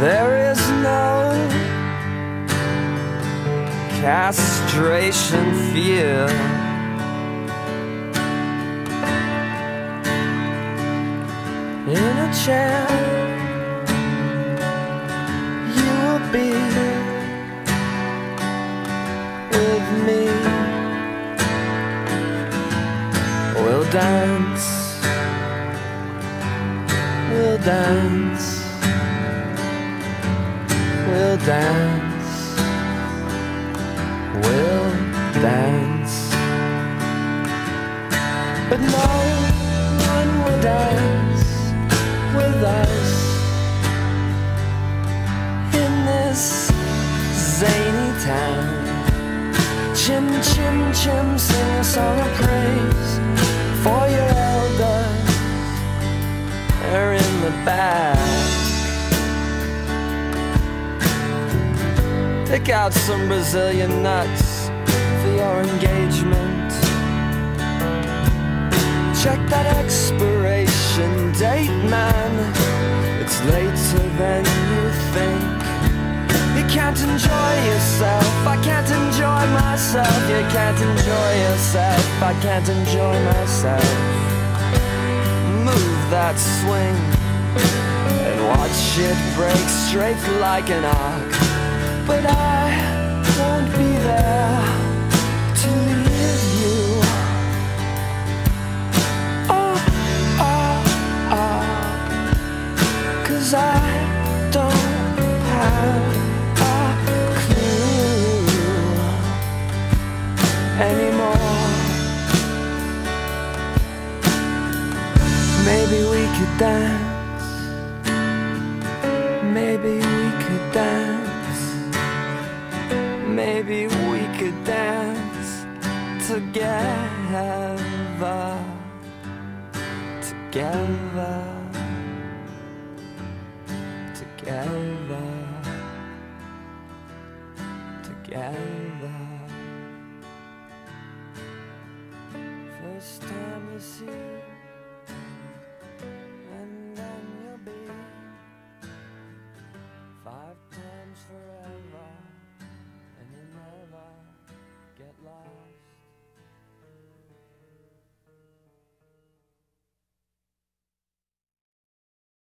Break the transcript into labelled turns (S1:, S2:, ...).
S1: There is no castration fear. In a chair, you will be with me. We'll dance, we'll dance, dance, we'll dance. But no one will dance with us in this zany town. Chim, chim, chim, sing a song of praise for your elders. Pick out some Brazilian nuts for your engagement. Check that expiration date, man. It's later than you think. You can't enjoy yourself. I can't enjoy myself. You can't enjoy yourself. I can't enjoy myself. Move that swing and watch it break straight like an arc. But I won't be there to leave you. Oh, oh, oh. Cause I don't have a clue anymore. Maybe we could dance. Maybe we could dance together, together, together, together. First time.